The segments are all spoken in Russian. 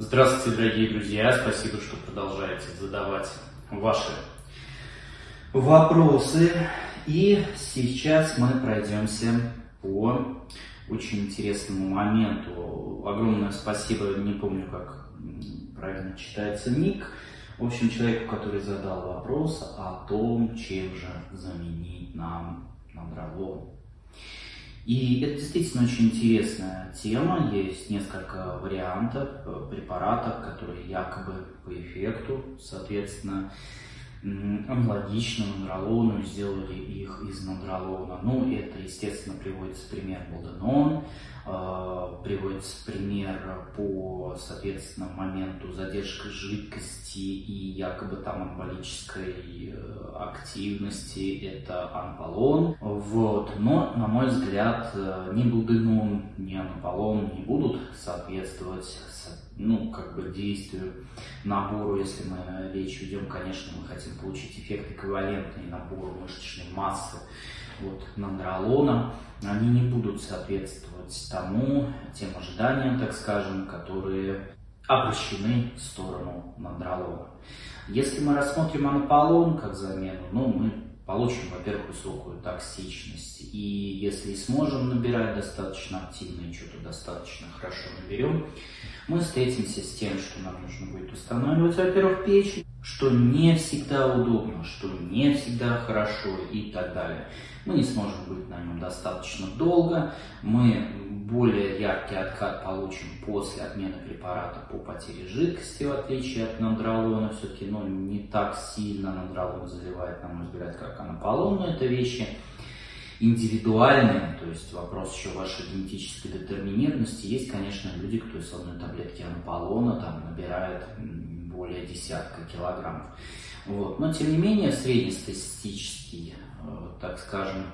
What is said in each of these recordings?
Здравствуйте, дорогие друзья! Спасибо, что продолжаете задавать ваши вопросы. И сейчас мы пройдемся по очень интересному моменту. Огромное спасибо, не помню, как правильно читается ник. В общем, человеку, который задал вопрос о том, чем же заменить нам нандролон. И это действительно очень интересная тема. Есть несколько вариантов э, препаратов, которые якобы по эффекту, соответственно, аналогично нандролону, сделали их из нандролона. Ну, это, естественно, приводится пример Болденон, приводится пример по, соответственно, моменту задержки жидкости и якобы там анаболической э, активности, это анполон. Вот. Но, на мой взгляд, э, ни Болденон, ни анполон не будут соответствовать ну, как бы действию, набору, если мы речь ведем, конечно, мы хотим получить эффект эквивалентный набору мышечной массы вот, нандролона, они не будут соответствовать тому, тем ожиданиям, так скажем, которые обращены в сторону нандролона. Если мы рассмотрим анаполон как замену, ну, мы получим, во-первых, высокую токсичность. И если сможем набирать достаточно активно и что-то достаточно хорошо наберем, мы встретимся с тем, что нам нужно будет устанавливать, во-первых, печень, что не всегда удобно, что не всегда хорошо и так далее. Мы не сможем быть на нем достаточно долго, мы более яркий откат получим после отмены препарата по потере жидкости, в отличие от нандролона. Все-таки ну, не так сильно нандролон заливает, на мой взгляд, как анаполон, но это вещи индивидуальные, то есть вопрос еще вашей генетической детерминированности. Есть, конечно, люди, кто из одной таблетки анаполона там набирает более десятка килограммов. Вот. Но, тем не менее, среднестатистический, э, так скажем,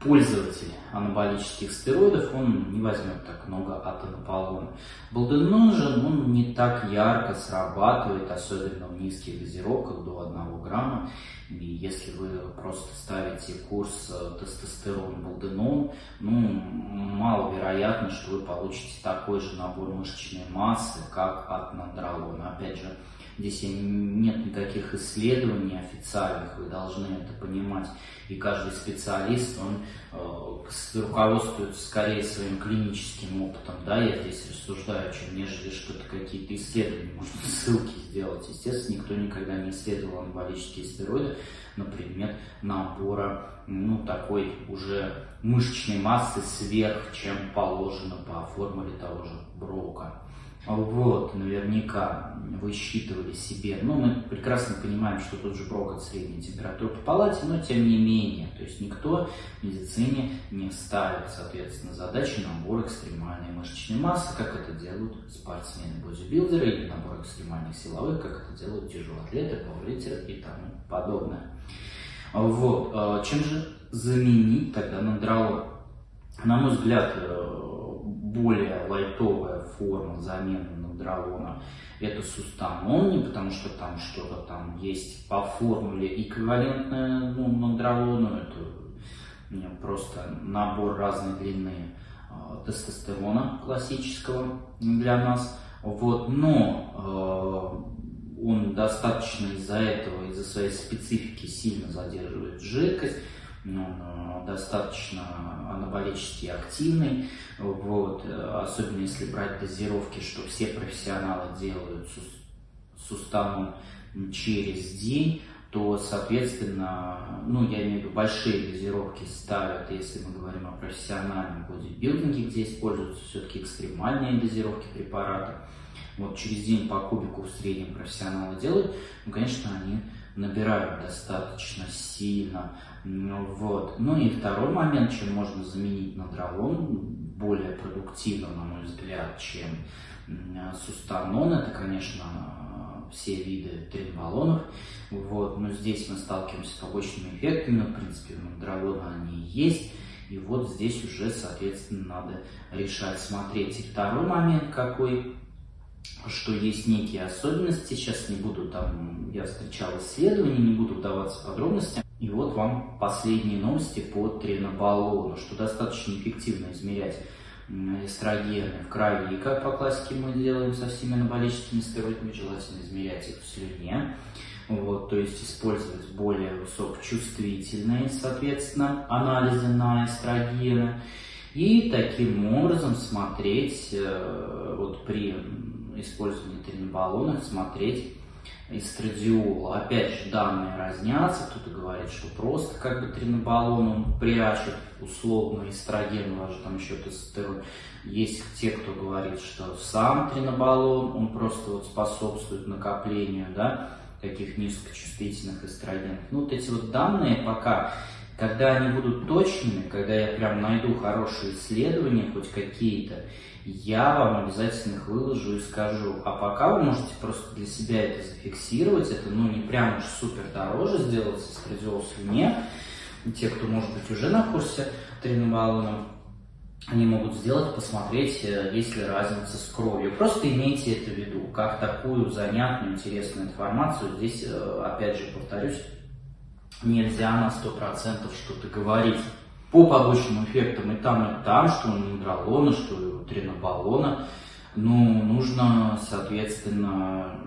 пользователь анаболических стероидов, он не возьмет так много от анаполона. Балденон же он не так ярко срабатывает, особенно в низких дозировках до 1 грамма. И если вы просто ставите курс э, тестостерон балденон, ну, маловероятно, что вы получите такой же набор мышечной массы, как от нандролона. Опять же, Здесь нет никаких исследований официальных, вы должны это понимать. И каждый специалист, он э, руководствуется скорее своим клиническим опытом. Да, я здесь рассуждаю, чем нежели что-то какие-то исследования, можно ссылки сделать. Естественно, никто никогда не исследовал анаболические стероиды на предмет набора ну, такой уже мышечной массы сверх, чем положено по формуле того же Броука. Вот, наверняка вы считывали себе. Ну, мы прекрасно понимаем, что тут же брокот средней температуры по палате, но тем не менее. То есть никто в медицине не ставит, соответственно, задачи набор экстремальной мышечной массы, как это делают спортсмены-бодибилдеры, или набор экстремальных силовых, как это делают тяжелоатлеты, пауэрлитеры и тому подобное. Вот. А чем же заменить тогда нандролон? На мой взгляд, э, более лайтовая форма замены нандролона это сустанон, не потому что там что-то там есть по формуле эквивалентное ну, нандролону, это просто набор разной длины э, тестостерона классического для нас. Вот, но э, он достаточно из-за этого, из-за своей специфики сильно задерживает жидкость он э, достаточно анаболически активный, вот, особенно если брать дозировки, что все профессионалы делают с уставом через день, то, соответственно, ну, я имею в виду, большие дозировки ставят, если мы говорим о профессиональном бодибилдинге, где используются все-таки экстремальные дозировки препарата. Вот через день по кубику в среднем профессионалы делают, ну, конечно, они набирают достаточно сильно. Вот. Ну и второй момент, чем можно заменить надролон, более продуктивно, на мой взгляд, чем сустанон, это, конечно, все виды тренбаллонов. Вот. Но здесь мы сталкиваемся с побочными эффектами, в принципе, у надролона они есть. И вот здесь уже, соответственно, надо решать, смотреть. И второй момент какой, что есть некие особенности, сейчас не буду там, я встречал исследования, не буду вдаваться в подробности. И вот вам последние новости по тренобаллону, что достаточно эффективно измерять эстрогены в крови, как по классике мы делаем со всеми анаболическими стероидами, желательно измерять их в слюне. Вот, то есть использовать более высокочувствительные, соответственно, анализы на эстрогены. И таким образом смотреть, э, вот при использовании тренобаллонов, смотреть эстрадиола. Опять же, данные разнятся. Кто-то говорит, что просто как бы тренобаллон он прячет условно эстроген, у вас же там еще тестостерон. Есть те, кто говорит, что сам тренобаллон, он просто вот способствует накоплению, да, таких низкочувствительных эстрогенов. Ну, вот эти вот данные пока, когда они будут точными, когда я прям найду хорошие исследования, хоть какие-то, я вам обязательно их выложу и скажу. А пока вы можете просто для себя это зафиксировать, это ну не прям уж супер дороже сделать эстрадиол в слюне. Те, кто может быть уже на курсе тренабаллона, они могут сделать, посмотреть, э, есть ли разница с кровью. Просто имейте это в виду, как такую занятную, интересную информацию. Здесь, э, опять же, повторюсь, нельзя на 100% что-то говорить. По побочным эффектам и там, и там, что у нейтролона, что у тренобаллона, ну, нужно, соответственно,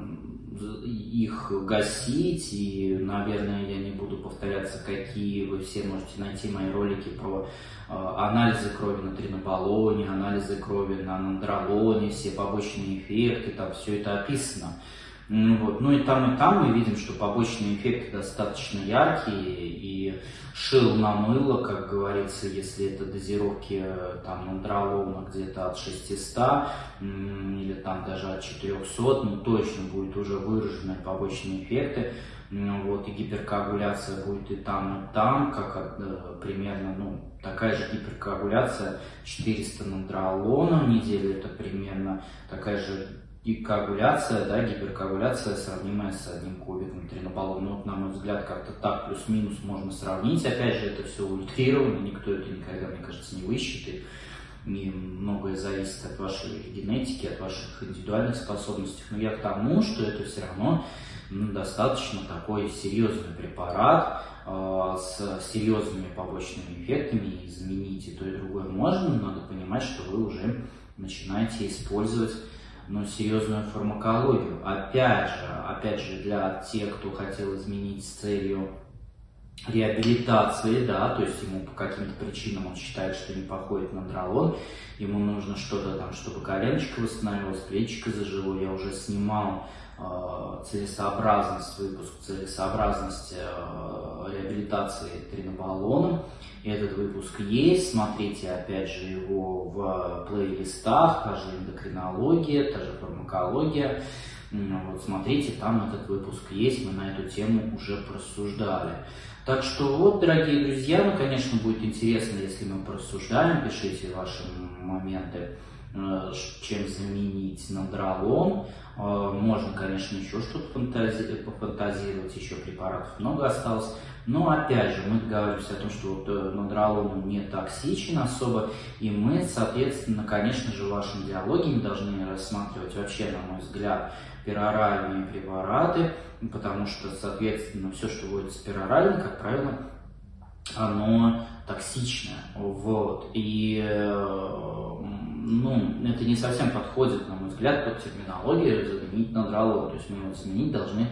их гасить, и, наверное, я не буду повторяться, какие вы все можете найти мои ролики про э, анализы крови на тринобаллоне, анализы крови на нандролоне, все побочные эффекты, там все это описано. Вот. Ну и там, и там мы видим, что побочные эффекты достаточно яркие, и шил на мыло, как говорится, если это дозировки там нандролона где-то от 600 или там даже от 400, ну точно будет уже выраженные побочные эффекты. Ну вот, и гиперкоагуляция будет и там, и там, как э, примерно, ну, такая же гиперкоагуляция 400 нандролона в неделю, это примерно такая же и коагуляция, да, гиперкоагуляция, сравнимая с одним кубиком тринобаллона. Ну, вот, на мой взгляд, как-то так плюс-минус можно сравнить. Опять же, это все ультрировано, никто это никогда, мне кажется, не высчитает. И многое зависит от вашей генетики, от ваших индивидуальных способностей. Но я к тому, что это все равно ну, достаточно такой серьезный препарат э, с серьезными побочными эффектами. И заменить и то, и другое можно, но надо понимать, что вы уже начинаете использовать но серьезную фармакологию. Опять же, опять же, для тех, кто хотел изменить с целью реабилитации, да, то есть ему по каким-то причинам он считает, что не походит на дролон, ему нужно что-то там, чтобы коленочка восстановилась, плечико зажило, я уже снимал э, целесообразность, выпуск целесообразности э, реабилитации тринобаллоном, этот выпуск есть, смотрите опять же его в плейлистах, та же эндокринология, та же фармакология. Вот смотрите, там этот выпуск есть, мы на эту тему уже просуждали. Так что вот, дорогие друзья, ну, конечно, будет интересно, если мы просуждаем, пишите ваши моменты, э, чем заменить надролон. Э, можно, конечно, еще что-то фантази пофантазировать, еще препаратов много осталось. Но опять же, мы договариваемся о том, что вот э, надролон не токсичен особо, и мы, соответственно, конечно же, в вашем диалоге не должны рассматривать вообще, на мой взгляд, пероральные препараты, потому что, соответственно, все, что вводится перорально, как правило, оно токсичное. Вот. И э, ну, это не совсем подходит, на мой взгляд, под терминологию заменить надролон. То есть мы его заменить должны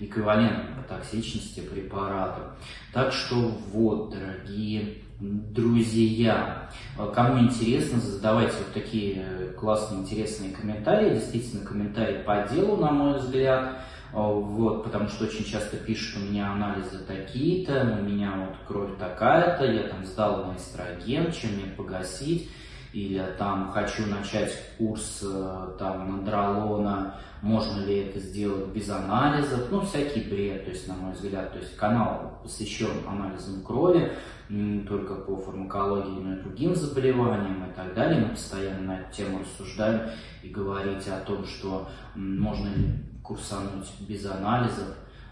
эквивалентно по токсичности препарата. Так что вот, дорогие друзья, кому интересно, задавайте вот такие классные, интересные комментарии. Действительно, комментарии по делу, на мой взгляд. Вот, потому что очень часто пишут, у меня анализы такие-то, у меня вот кровь такая-то, я там сдал на эстроген, чем мне погасить или там хочу начать курс э, там нандролона, можно ли это сделать без анализов, ну всякий бред, то есть на мой взгляд, то есть канал посвящен анализам крови, не только по фармакологии, но и другим заболеваниям и так далее. Мы постоянно на эту тему рассуждаем и говорить о том, что можно ли курсануть без анализов,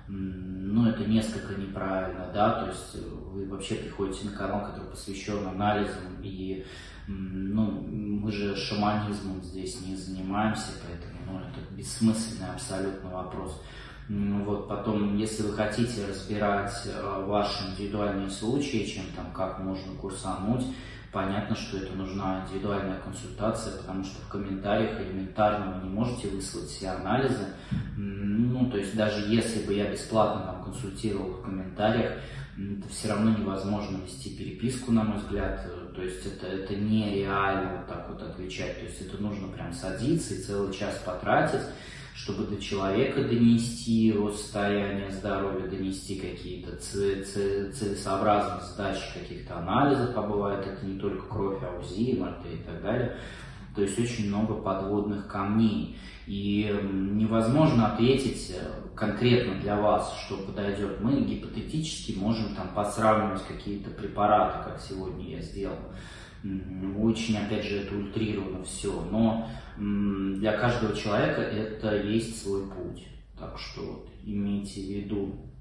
ну, это несколько неправильно, да, то есть вы вообще приходите на канал, который посвящен анализам и ну, мы же шаманизмом здесь не занимаемся, поэтому ну, это бессмысленный абсолютно вопрос. Ну, вот потом, если вы хотите разбирать э, ваши индивидуальные случаи, чем там, как можно курсануть, понятно, что это нужна индивидуальная консультация, потому что в комментариях элементарно вы не можете выслать все анализы. Ну, то есть даже если бы я бесплатно там консультировал в комментариях, это все равно невозможно вести переписку, на мой взгляд. То есть это, это нереально вот так вот отвечать. То есть это нужно прям садиться и целый час потратить чтобы до человека донести его состояние здоровья, донести какие-то целесообразные сдачи каких-то анализов, а бывает это не только кровь, а УЗИ, МРТ и так далее. То есть очень много подводных камней. И невозможно ответить э, конкретно для вас, что подойдет. Мы гипотетически можем там посравнивать какие-то препараты, как сегодня я сделал. Очень, опять же, это ультрировано все. Но для каждого человека это есть свой путь. Так что вот, имейте в виду,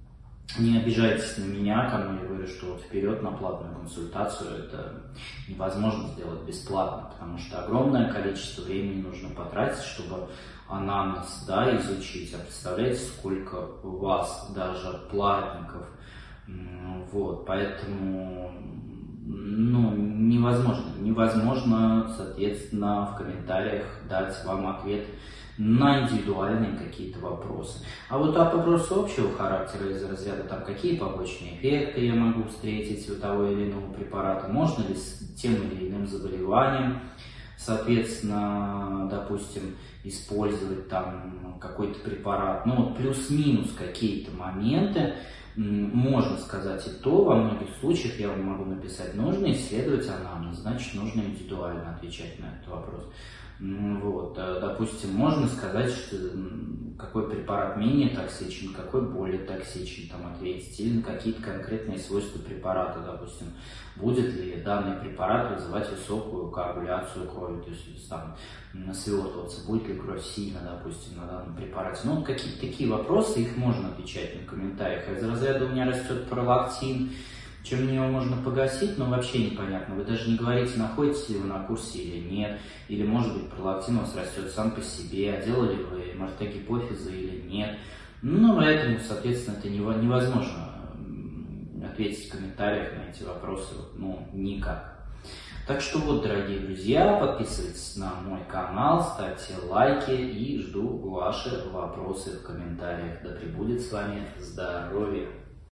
не обижайтесь на меня, кому я говорю, что вперед на платную консультацию это невозможно сделать бесплатно, потому что огромное количество времени нужно потратить, чтобы анамнез да, изучить. А представляете, сколько у вас даже платников. Вот, поэтому ну, невозможно. Невозможно, соответственно, в комментариях дать вам ответ на индивидуальные какие-то вопросы. А вот а вопросы общего характера из разряда, там, какие побочные эффекты я могу встретить у того или иного препарата, можно ли с тем или иным заболеванием, соответственно, допустим, использовать там какой-то препарат, ну вот плюс-минус какие-то моменты, можно сказать и то, во многих случаях я вам могу написать, нужно исследовать анамнез, значит, нужно индивидуально отвечать на этот вопрос. Вот, допустим, можно сказать, что какой препарат менее токсичен, какой более токсичен, там ответить, или на какие-то конкретные свойства препарата, допустим, будет ли данный препарат вызывать высокую коагуляцию крови, то есть там свертываться, будет ли кровь сильно, допустим, на данном препарате. Ну, какие-то такие вопросы, их можно отвечать на комментариях. Из разряда у меня растет пролактин, чем его можно погасить, но вообще непонятно. Вы даже не говорите, находитесь ли вы на курсе или нет, или может быть пролактин у вас растет сам по себе, а делали вы МРТ гипофиза или нет. Ну, поэтому, соответственно, это невозможно ответить в комментариях на эти вопросы, ну, никак. Так что вот, дорогие друзья, подписывайтесь на мой канал, ставьте лайки и жду ваши вопросы в комментариях. Да пребудет с вами здоровье!